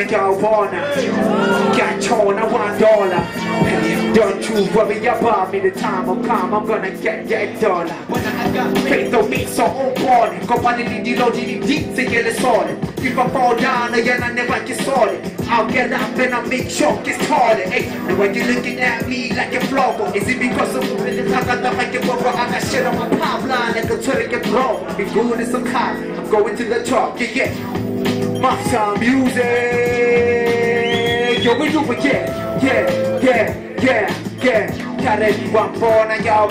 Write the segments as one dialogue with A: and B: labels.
A: wanna go wanna. Got on a one dollar. Don't you worry about me. The time will come I'm gonna get that dollar Credo mi so un buone Compagni di di lodi di dizze che le sole If I fall down again I never get solid. I'll get up and I'll make sure it's taller. Hey, and when you're looking at me like a flopper Is it because of the talk that make it over I got shit on my pipeline like a turret get blown Be good as some kind I'm going to the top, yeah, yeah. Mafia music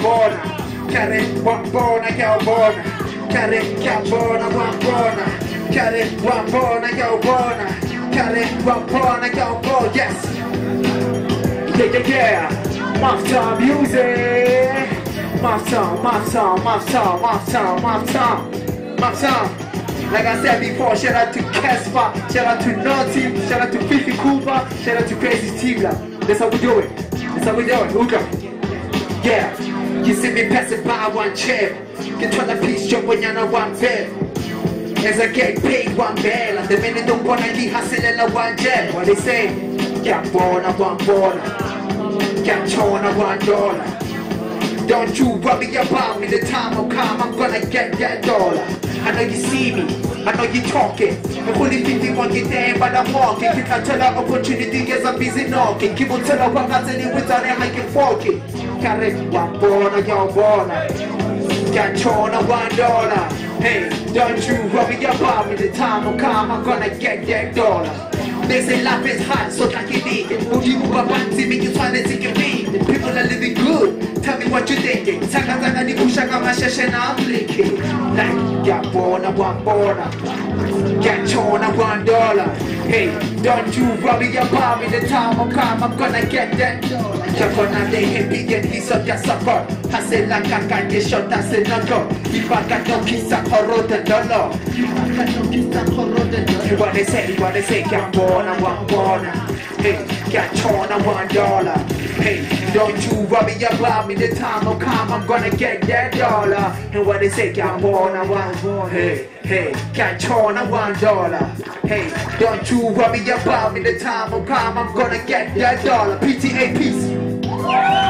A: bona Carry one bona, yo, bona Carry one bona, one bona Carry one bona, yo, bona Carry one bona, yo, bona, yes. Yeah, yeah, yeah. Mafia music. Mafia, mafia, mafia, mafia, mafia Mafia like I said before, shout out to Cassper, shout out to Naughty, shout out to Fifi Cooper, shout out to Crazy Tigla. That's how we do it. That's how we do it. Up. Yeah. You see me passing by one chair. Get to piece job when you're not one bed. As I get paid one bell, the minute don't wanna keep hustling a one jet. What they say? Get born a one baller. Get torn a one dollar. Don't you worry about me, the time will come, I'm gonna get that dollar. I know you see me, I know you talking. I'm only 51 get there, but I'm walking. You can tell our opportunity, yes, I'm busy knocking. Keep on telling what I'm telling without it, I can fork it. Carry one born, your born. Got torn a one dollar. Hey, don't you worry about me, the time will come, I'm gonna get that dollar. They say life is hard, so it. But you move up and see me, you try to take a. The people are living good. What you thinking. Taka taka ni kusha kama sheshe na I'm blinking. Like, got born a one border. Got torn a one dollar. Hey, don't you worry about me, the time will come, I'm gonna get that dollar. Jakona de happy and he's a suffer. Hase la kaka de shot hase no go. If I got no kiss I corro the dollar. If I got no I corro the dollar. What they say, what they say, got born a one border. Hey, got torn a one dollar. Hey, don't you worry about me, the time will come, I'm gonna get that dollar. And what they say, got born a one Hey, hey, got torn a one dollar. Hey, don't you worry about me, the time will come, I'm gonna get that dollar. PTA peace.